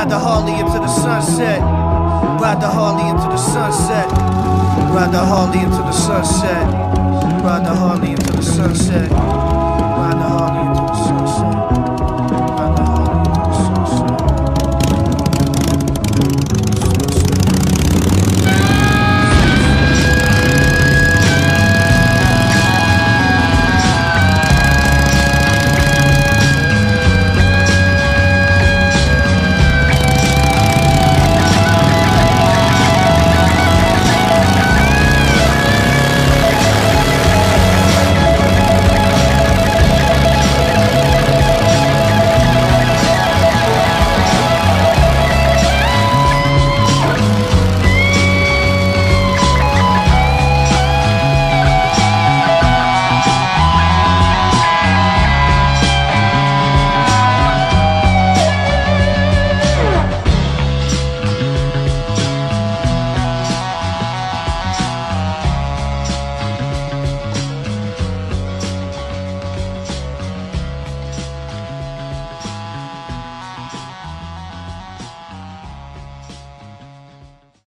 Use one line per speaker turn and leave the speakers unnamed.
Ride the Harley into the sunset. Ride the Harley into the sunset. Ride the Harley into the sunset. Ride the Harley into the sunset.